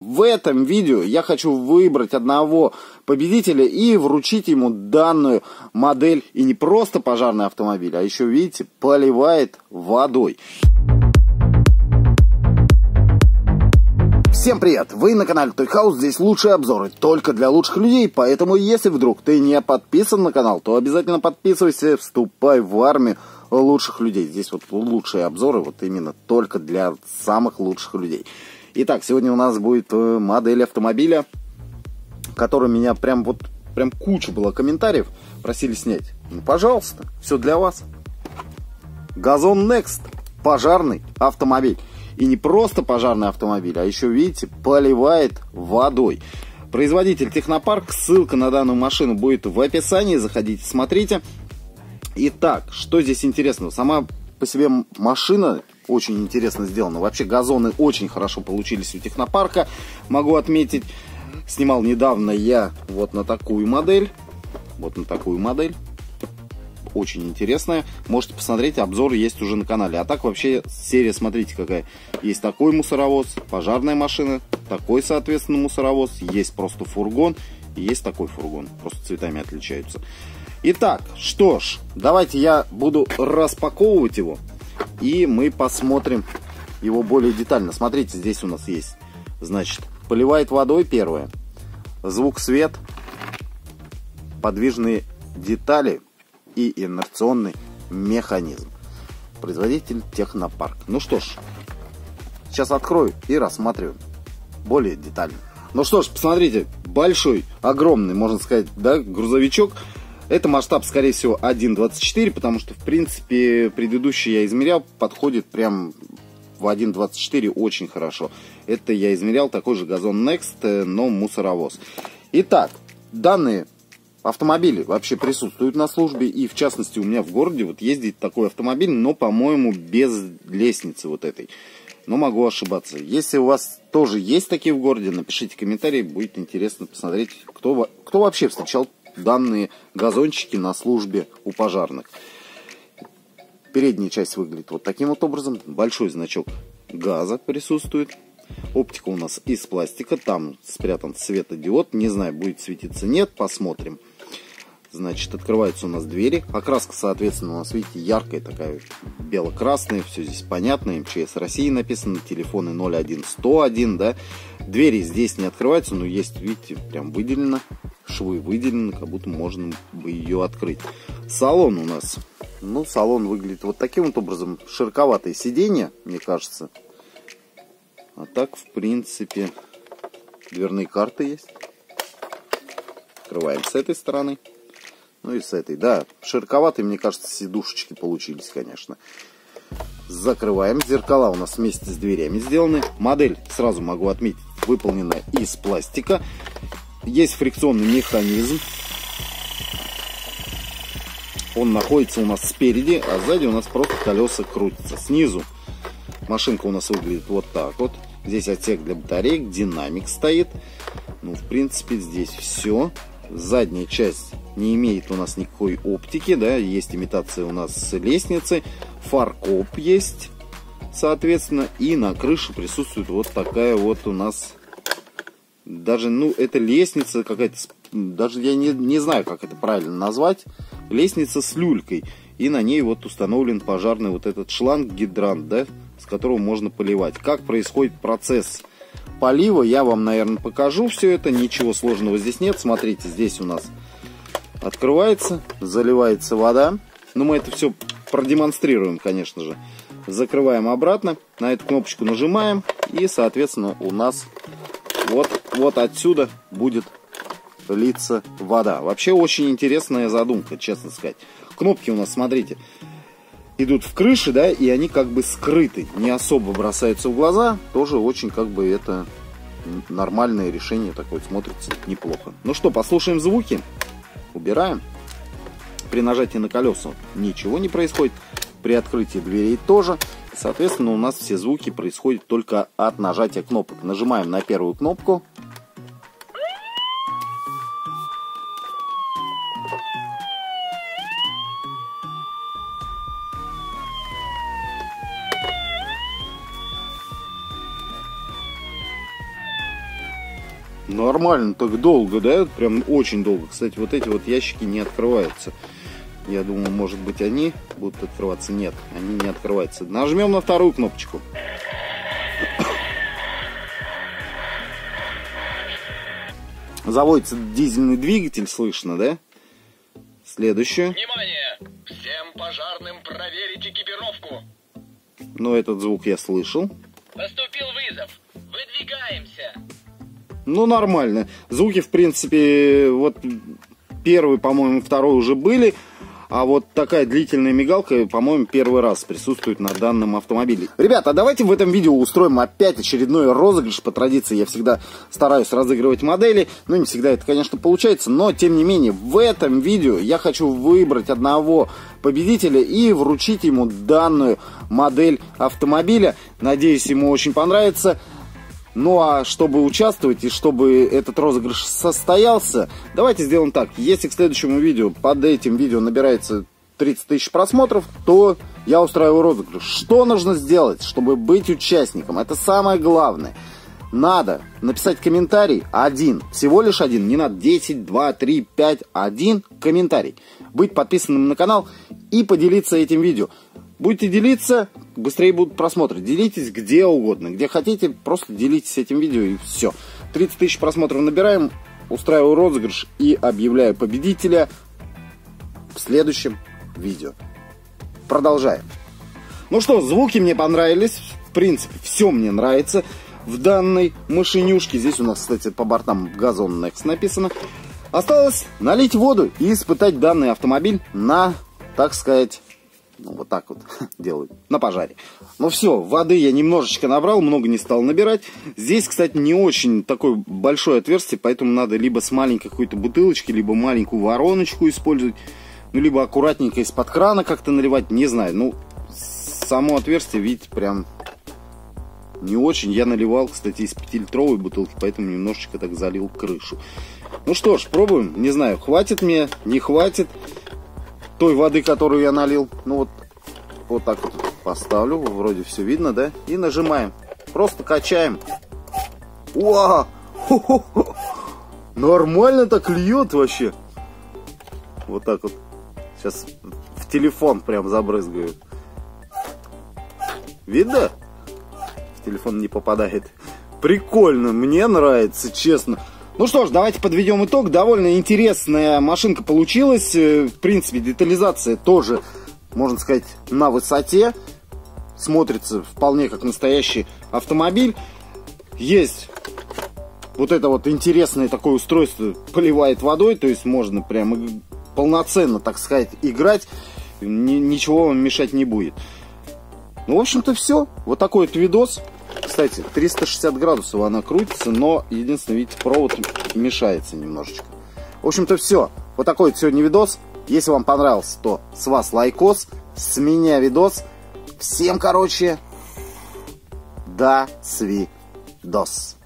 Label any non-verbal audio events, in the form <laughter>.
В этом видео я хочу выбрать одного победителя и вручить ему данную модель. И не просто пожарный автомобиль, а еще, видите, поливает водой. Всем привет! Вы на канале Той Хаус, здесь лучшие обзоры только для лучших людей, поэтому если вдруг ты не подписан на канал, то обязательно подписывайся, вступай в армию лучших людей. Здесь вот лучшие обзоры, вот именно только для самых лучших людей. Итак, сегодня у нас будет э, модель автомобиля, которую меня прям вот прям куча было комментариев, просили снять. Ну, пожалуйста, все для вас. Газон Next, пожарный автомобиль. И не просто пожарный автомобиль, а еще, видите, поливает водой. Производитель Технопарк, ссылка на данную машину будет в описании, заходите, смотрите. Итак, что здесь интересного? Сама по себе машина очень интересно сделана. Вообще газоны очень хорошо получились у технопарка, могу отметить. Снимал недавно я вот на такую модель. Вот на такую модель. Очень интересная. Можете посмотреть, обзор есть уже на канале. А так вообще серия, смотрите какая. Есть такой мусоровоз, пожарная машина, такой, соответственно, мусоровоз. Есть просто фургон есть такой фургон. Просто цветами отличаются. Итак, что ж, давайте я буду распаковывать его. И мы посмотрим его более детально. Смотрите, здесь у нас есть, значит, поливает водой первое, звук, свет, подвижные детали и инерционный механизм. Производитель Технопарк. Ну что ж, сейчас открою и рассматриваю более детально. Ну что ж, посмотрите, большой, огромный, можно сказать, да, грузовичок это масштаб, скорее всего, 1.24, потому что, в принципе, предыдущий я измерял, подходит прям в 1.24 очень хорошо. Это я измерял такой же газон Next, э, но мусоровоз. Итак, данные автомобили вообще присутствуют на службе, и в частности у меня в городе вот ездит такой автомобиль, но, по-моему, без лестницы вот этой. Но могу ошибаться. Если у вас тоже есть такие в городе, напишите комментарии, будет интересно посмотреть, кто, кто вообще встречал данные газончики на службе у пожарных. Передняя часть выглядит вот таким вот образом. Большой значок газа присутствует. Оптика у нас из пластика. Там спрятан светодиод. Не знаю, будет светиться, нет. Посмотрим. Значит, открываются у нас двери. Окраска, соответственно, у нас, видите, яркая такая, бело-красная. Все здесь понятно. МЧС России написано. Телефоны 01101, да. Двери здесь не открываются, но есть, видите, прям выделено швы выделены, как будто можно бы ее открыть. Салон у нас, ну, салон выглядит вот таким вот образом. Широковатое сиденье, мне кажется. А так, в принципе, дверные карты есть. Открываем с этой стороны. Ну и с этой. Да, широковатые, мне кажется, сидушечки получились, конечно. Закрываем. Зеркала у нас вместе с дверями сделаны. Модель, сразу могу отметить, выполнена из пластика. Есть фрикционный механизм. Он находится у нас спереди, а сзади у нас просто колеса крутятся. Снизу машинка у нас выглядит вот так вот. Здесь отсек для батареек, динамик стоит. Ну, в принципе, здесь все. Задняя часть не имеет у нас никакой оптики, да, есть имитация у нас лестницы. Фаркоп есть, соответственно, и на крыше присутствует вот такая вот у нас даже, ну, это лестница какая-то, даже я не, не знаю, как это правильно назвать, лестница с люлькой, и на ней вот установлен пожарный вот этот шланг, гидрант, да, с которого можно поливать. Как происходит процесс полива, я вам, наверное, покажу все это, ничего сложного здесь нет, смотрите, здесь у нас открывается, заливается вода, ну, мы это все продемонстрируем, конечно же. Закрываем обратно, на эту кнопочку нажимаем, и, соответственно, у нас вот, вот отсюда будет литься вода. Вообще очень интересная задумка, честно сказать. Кнопки у нас, смотрите, идут в крыше, да, и они как бы скрыты, не особо бросаются в глаза. Тоже очень как бы это нормальное решение такое, смотрится неплохо. Ну что, послушаем звуки. Убираем. При нажатии на колеса ничего не происходит. При открытии дверей тоже. Соответственно, у нас все звуки происходят только от нажатия кнопок. Нажимаем на первую кнопку. Нормально, так долго, да? Прям очень долго. Кстати, вот эти вот ящики не открываются. Я думаю, может быть, они будут открываться. Нет, они не открываются. Нажмем на вторую кнопочку. Заводится дизельный двигатель, слышно, да? Следующее. Внимание! Всем пожарным проверить экипировку. Ну, этот звук я слышал. Поступил вызов. Выдвигаемся. Ну, нормально. Звуки, в принципе, вот первый, по-моему, второй уже были. А вот такая длительная мигалка, по-моему, первый раз присутствует на данном автомобиле. Ребята, а давайте в этом видео устроим опять очередной розыгрыш. По традиции я всегда стараюсь разыгрывать модели. Ну, не всегда это, конечно, получается. Но, тем не менее, в этом видео я хочу выбрать одного победителя и вручить ему данную модель автомобиля. Надеюсь, ему очень понравится. Ну а чтобы участвовать и чтобы этот розыгрыш состоялся, давайте сделаем так. Если к следующему видео под этим видео набирается 30 тысяч просмотров, то я устраиваю розыгрыш. Что нужно сделать, чтобы быть участником? Это самое главное. Надо написать комментарий один, всего лишь один, не надо 10, 2, 3, 5, один комментарий. Быть подписанным на канал и поделиться этим видео. Будете делиться, быстрее будут просмотры. Делитесь где угодно, где хотите, просто делитесь этим видео и все. 30 тысяч просмотров набираем, устраиваю розыгрыш и объявляю победителя в следующем видео. Продолжаем. Ну что, звуки мне понравились. В принципе, все мне нравится в данной машинюшке. Здесь у нас, кстати, по бортам газон Next написано. Осталось налить воду и испытать данный автомобиль на, так сказать, ну, вот так вот <laughs> делают на пожаре. Ну все, воды я немножечко набрал, много не стал набирать. Здесь, кстати, не очень такое большое отверстие, поэтому надо либо с маленькой какой-то бутылочки, либо маленькую вороночку использовать, ну, либо аккуратненько из-под крана как-то наливать, не знаю. Ну, само отверстие, видите, прям не очень. Я наливал, кстати, из 5-литровой бутылки, поэтому немножечко так залил крышу. Ну что ж, пробуем. Не знаю, хватит мне, не хватит той воды, которую я налил. Ну вот, вот так вот поставлю, вроде все видно, да? И нажимаем. Просто качаем. Уа! Нормально так льет вообще. Вот так вот. Сейчас в телефон прям забрызгают. Видно? В телефон не попадает. Прикольно, мне нравится, честно. Ну что ж, давайте подведем итог. Довольно интересная машинка получилась. Э, в принципе, детализация тоже, можно сказать, на высоте. Смотрится вполне как настоящий автомобиль. Есть вот это вот интересное такое устройство, поливает водой, то есть можно прямо полноценно, так сказать, играть. Ничего вам мешать не будет. Ну, в общем-то, все. Вот такой вот видос. Кстати, 360 градусов она крутится, но единственное, видите, провод мешается немножечко. В общем-то все. Вот такой вот сегодня видос. Если вам понравился, то с вас лайкос, с меня видос. Всем, короче, до свидос.